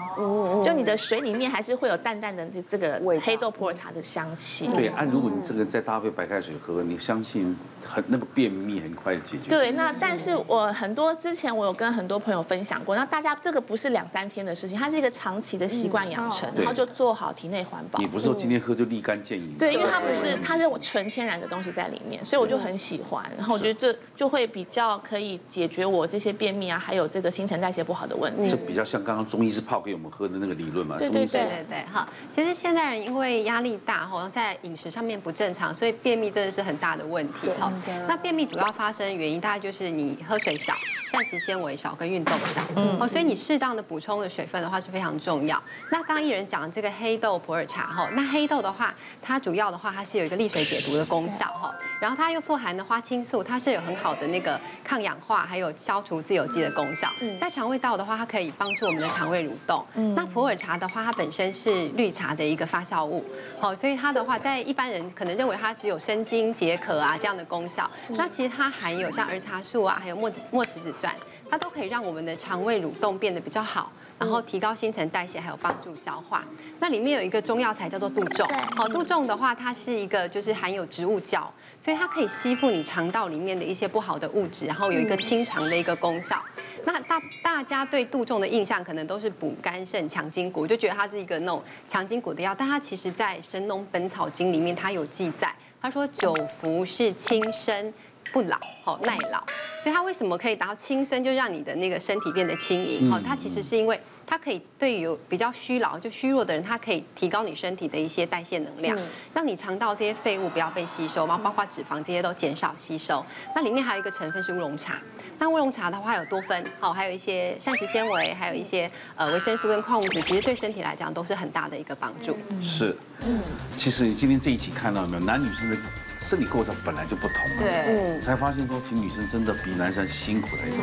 就你的水里面还是会有淡淡的这这个黑豆普洱茶的香气。对，按如果你这个再搭配白开水喝，你相信很那个便秘很快解决。对，那但是我很多之前我有跟很多朋友分享过，那大家这个不是两三天的事情，它是一个长期的习惯养成，然后就做好体内环保。你不是说今天喝就立竿见影？对，因为它不是，它是我纯天然的东西在里面，所以我就很喜欢。然后我觉得这就会比较可以解决我这些便秘啊，还有这个新陈代谢不好的问题。这比较像。刚刚中医是泡给我们喝的那个理论嘛？对对对对对，哈。其实现在人因为压力大，哈，在饮食上面不正常，所以便秘真的是很大的问题，哈。那便秘主要发生原因大概就是你喝水少、膳食纤维少跟运动少，嗯，哦，所以你适当的补充的水分的话是非常重要。那刚刚艺人讲这个黑豆普洱茶，哈，那黑豆的话，它主要的话它是有一个利水解毒的功效，哈，然后它又富含的花青素，它是有很好的那个抗氧化还有消除自由基的功效，在肠胃道的话，它可以帮助我们的肠胃蠕动。那普洱茶的话，它本身是绿茶的一个发酵物，好，所以它的话，在一般人可能认为它只有生津解渴啊这样的功效，那其实它含有像儿茶素啊，还有墨墨池子酸，它都可以让我们的肠胃蠕动变得比较好，然后提高新陈代谢，还有帮助消化。那里面有一个中药材叫做杜仲，好，杜仲的话，它是一个就是含有植物胶，所以它可以吸附你肠道里面的一些不好的物质，然后有一个清肠的一个功效。那大大家对杜仲的印象可能都是补肝肾、强筋骨，就觉得它是一个那种强筋骨的药，但它其实在《神农本草经》里面它有记载，他说久服是轻身。不老，好耐老，所以它为什么可以达到轻身，就让你的那个身体变得轻盈？哦，它其实是因为它可以对于比较虚劳、就虚弱的人，它可以提高你身体的一些代谢能量，让你肠道这些废物不要被吸收，然后包括脂肪这些都减少吸收。那里面还有一个成分是乌龙茶，那乌龙茶的话有多酚，好，还有一些膳食纤维，还有一些呃维生素跟矿物质，其实对身体来讲都是很大的一个帮助。是，嗯，其实你今天这一集看到没有，男女生的。生理构造本来就不同，对，才发现说，其实女生真的比男生辛苦的多。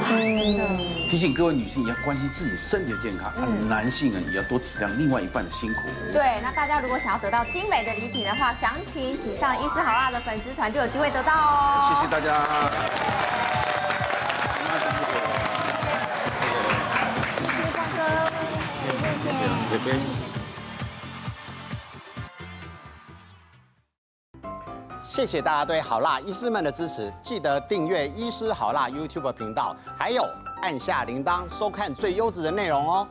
提醒各位女性也要关心自己身体的健康，男性啊也要多体谅另外一半的辛苦。对，那大家如果想要得到精美的礼品的话，详情请上医师好辣的粉丝团就有机会得到哦。谢谢大家。谢谢谢谢大家对好辣医师们的支持，记得订阅医师好辣 YouTube 频道，还有按下铃铛收看最优质的内容哦。